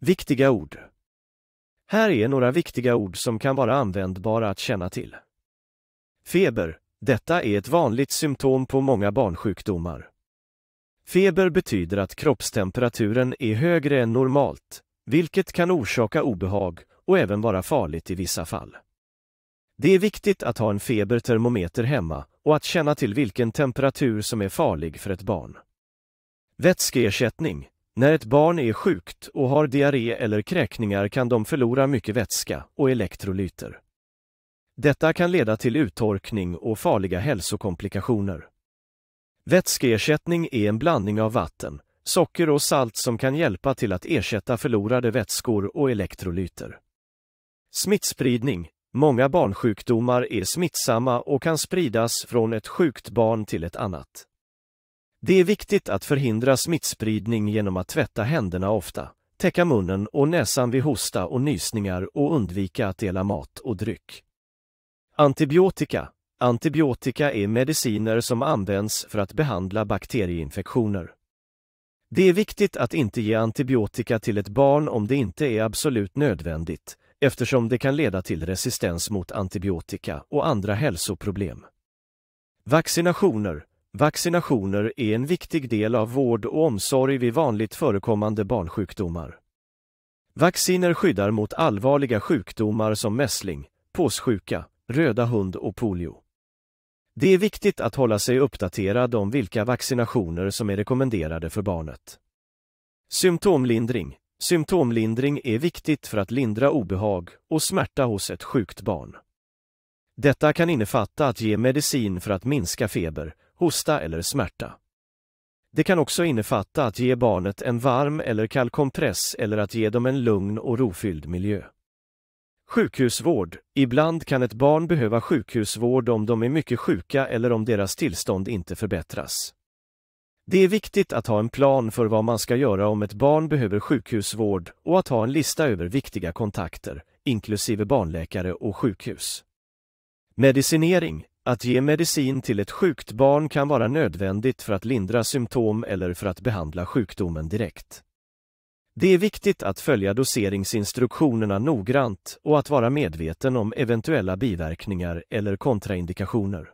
Viktiga ord. Här är några viktiga ord som kan vara användbara att känna till. Feber. Detta är ett vanligt symptom på många barnsjukdomar. Feber betyder att kroppstemperaturen är högre än normalt, vilket kan orsaka obehag och även vara farligt i vissa fall. Det är viktigt att ha en febertermometer hemma och att känna till vilken temperatur som är farlig för ett barn. Vätskeersättning. När ett barn är sjukt och har diarré eller kräkningar kan de förlora mycket vätska och elektrolyter. Detta kan leda till uttorkning och farliga hälsokomplikationer. Vätskeersättning är en blandning av vatten, socker och salt som kan hjälpa till att ersätta förlorade vätskor och elektrolyter. Smittspridning. Många barnsjukdomar är smittsamma och kan spridas från ett sjukt barn till ett annat. Det är viktigt att förhindra smittspridning genom att tvätta händerna ofta, täcka munnen och näsan vid hosta och nysningar och undvika att dela mat och dryck. Antibiotika Antibiotika är mediciner som används för att behandla bakterieinfektioner. Det är viktigt att inte ge antibiotika till ett barn om det inte är absolut nödvändigt, eftersom det kan leda till resistens mot antibiotika och andra hälsoproblem. Vaccinationer Vaccinationer är en viktig del av vård och omsorg vid vanligt förekommande barnsjukdomar. Vacciner skyddar mot allvarliga sjukdomar som mässling, påssjuka, röda hund och polio. Det är viktigt att hålla sig uppdaterad om vilka vaccinationer som är rekommenderade för barnet. Symptomlindring Symptomlindring är viktigt för att lindra obehag och smärta hos ett sjukt barn. Detta kan innefatta att ge medicin för att minska feber, hosta eller smärta. Det kan också innefatta att ge barnet en varm eller kall kompress eller att ge dem en lugn och rofylld miljö. Sjukhusvård. Ibland kan ett barn behöva sjukhusvård om de är mycket sjuka eller om deras tillstånd inte förbättras. Det är viktigt att ha en plan för vad man ska göra om ett barn behöver sjukhusvård och att ha en lista över viktiga kontakter, inklusive barnläkare och sjukhus. Medicinering. Att ge medicin till ett sjukt barn kan vara nödvändigt för att lindra symptom eller för att behandla sjukdomen direkt. Det är viktigt att följa doseringsinstruktionerna noggrant och att vara medveten om eventuella biverkningar eller kontraindikationer.